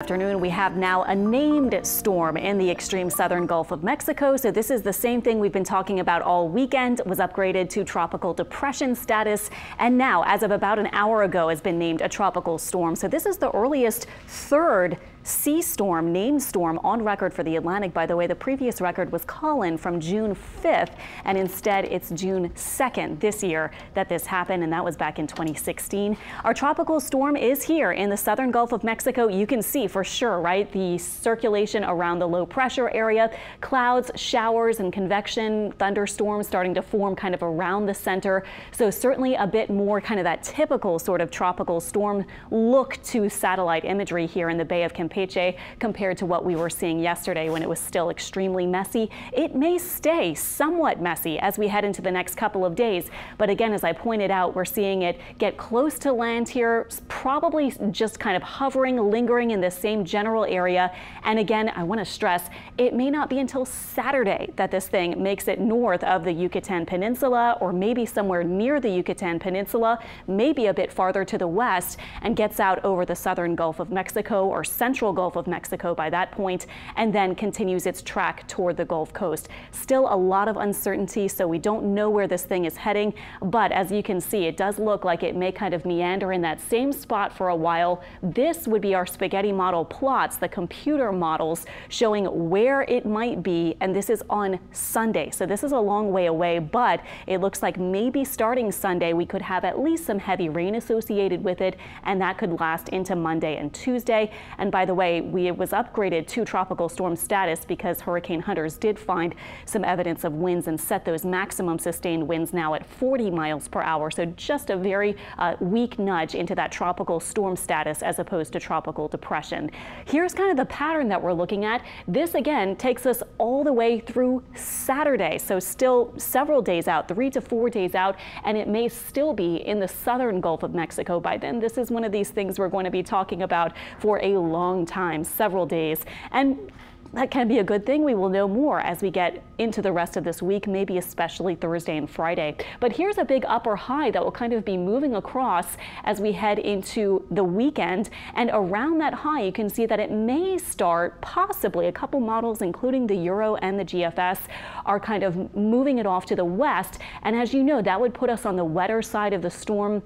afternoon, we have now a named storm in the extreme southern Gulf of Mexico. So this is the same thing we've been talking about all weekend, was upgraded to tropical depression status, and now, as of about an hour ago, has been named a tropical storm. So this is the earliest third sea storm, named storm on record for the Atlantic. By the way, the previous record was Colin from June 5th, and instead it's June 2nd this year that this happened, and that was back in 2016. Our tropical storm is here in the southern Gulf of Mexico. You can see for sure, right, the circulation around the low pressure area, clouds, showers, and convection, thunderstorms starting to form kind of around the center. So certainly a bit more kind of that typical sort of tropical storm look to satellite imagery here in the Bay of Campeche Compared to what we were seeing yesterday when it was still extremely messy. It may stay somewhat messy as we head into the next couple of days. But again, as I pointed out, we're seeing it get close to land here, probably just kind of hovering, lingering in the same general area. And again, I want to stress it may not be until Saturday that this thing makes it north of the Yucatan Peninsula or maybe somewhere near the Yucatan Peninsula, maybe a bit farther to the west and gets out over the southern Gulf of Mexico or central central Gulf of Mexico by that point, and then continues its track toward the Gulf Coast. Still a lot of uncertainty, so we don't know where this thing is heading, but as you can see, it does look like it may kind of meander in that same spot for a while. This would be our spaghetti model plots, the computer models showing where it might be, and this is on Sunday. So this is a long way away, but it looks like maybe starting Sunday, we could have at least some heavy rain associated with it, and that could last into Monday and Tuesday. And by the way, we, it was upgraded to tropical storm status because hurricane hunters did find some evidence of winds and set those maximum sustained winds now at 40 miles per hour. So just a very uh, weak nudge into that tropical storm status as opposed to tropical depression. Here's kind of the pattern that we're looking at. This again takes us all the way through Saturday. So still several days out, three to four days out, and it may still be in the southern Gulf of Mexico by then. This is one of these things we're going to be talking about for a long time, several days. And that can be a good thing. We will know more as we get into the rest of this week, maybe especially Thursday and Friday. But here's a big upper high that will kind of be moving across as we head into the weekend. And around that high, you can see that it may start possibly a couple models, including the Euro and the GFS, are kind of moving it off to the west. And as you know, that would put us on the wetter side of the storm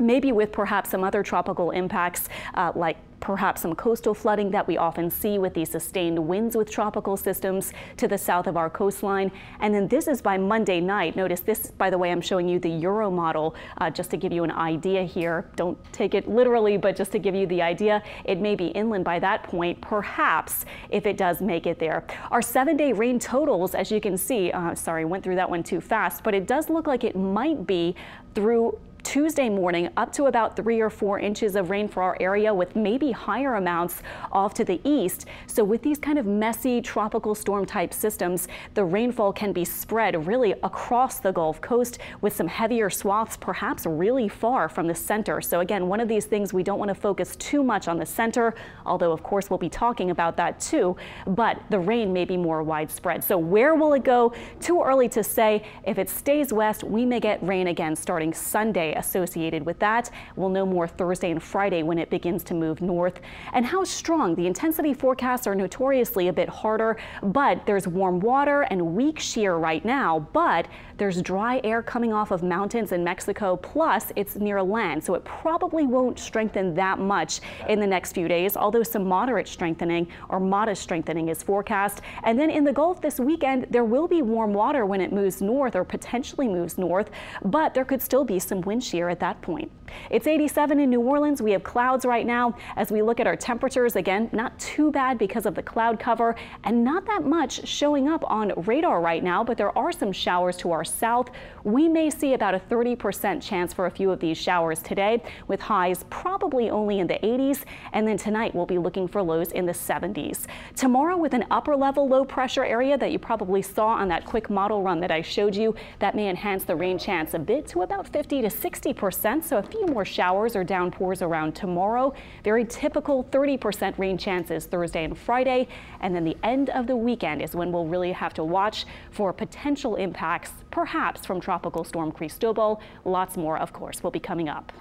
maybe with perhaps some other tropical impacts uh, like perhaps some coastal flooding that we often see with these sustained winds with tropical systems to the south of our coastline. And then this is by Monday night. Notice this, by the way, I'm showing you the Euro model uh, just to give you an idea here. Don't take it literally, but just to give you the idea, it may be inland by that point, perhaps if it does make it there. Our seven day rain totals, as you can see, uh, sorry, went through that one too fast, but it does look like it might be through Tuesday morning up to about three or four inches of rain for our area with maybe higher amounts off to the east. So with these kind of messy tropical storm type systems, the rainfall can be spread really across the Gulf Coast with some heavier swaths perhaps really far from the center. So again, one of these things we don't want to focus too much on the center, although of course we'll be talking about that too, but the rain may be more widespread. So where will it go? Too early to say. If it stays west, we may get rain again starting Sunday associated with that. We'll know more Thursday and Friday when it begins to move north. And how strong the intensity forecasts are notoriously a bit harder, but there's warm water and weak shear right now, but there's dry air coming off of mountains in Mexico, plus it's near land, so it probably won't strengthen that much in the next few days, although some moderate strengthening or modest strengthening is forecast. And then in the Gulf this weekend, there will be warm water when it moves north or potentially moves north, but there could still be some wind shear at that point. It's 87 in New Orleans. We have clouds right now. As we look at our temperatures, again, not too bad because of the cloud cover and not that much showing up on radar right now, but there are some showers to our south. We may see about a 30% chance for a few of these showers today with highs probably only in the 80s. And then tonight we'll be looking for lows in the 70s. Tomorrow with an upper level low pressure area that you probably saw on that quick model run that I showed you, that may enhance the rain chance a bit to about 50 to 60%. So a few more showers or downpours around tomorrow. Very typical 30% rain chances Thursday and Friday. And then the end of the weekend is when we'll really have to watch for potential impacts perhaps from Tropical Storm Cristobal. Lots more, of course, will be coming up.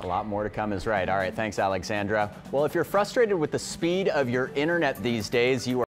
A lot more to come is right. All right, thanks, Alexandra. Well, if you're frustrated with the speed of your internet these days, you are